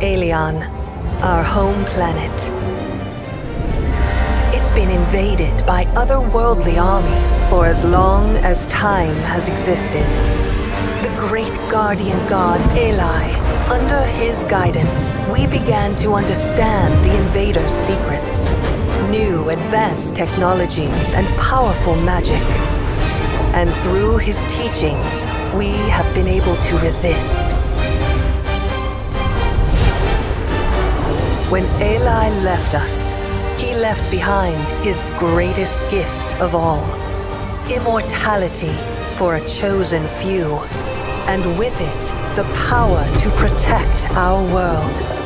Aelion, our home planet. It's been invaded by otherworldly armies for as long as time has existed. The great guardian god Eli, under his guidance, we began to understand the invaders' secrets. New advanced technologies and powerful magic. And through his teachings, we have been able to resist. When Eli left us, he left behind his greatest gift of all immortality for a chosen few, and with it, the power to protect our world.